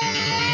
Bye.